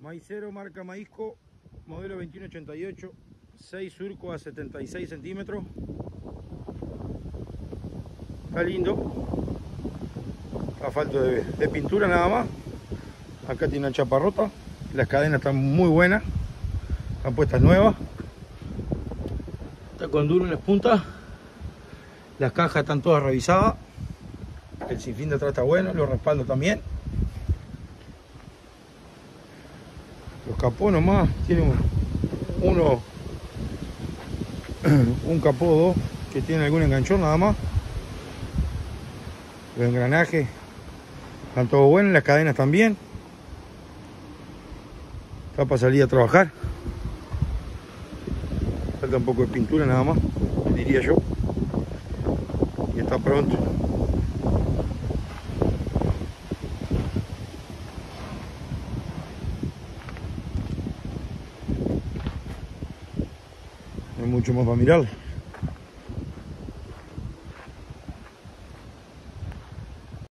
Maicero marca Maísco, modelo 2188, 6 surco a 76 centímetros. Está lindo. Falta de, de pintura nada más. Acá tiene una chaparrota. Las cadenas están muy buenas. Están puestas nuevas. Está con duro en las puntas. Las cajas están todas revisadas. El sinfín de atrás está bueno. Los respaldos también. Los capó nomás. Tiene uno. Un capó dos que tiene algún enganchón nada más. Los engranajes están todos buenos. Las cadenas también. Está para salir a trabajar. Falta un poco de pintura nada más, diría yo. Y está pronto. Hay mucho más para mirar.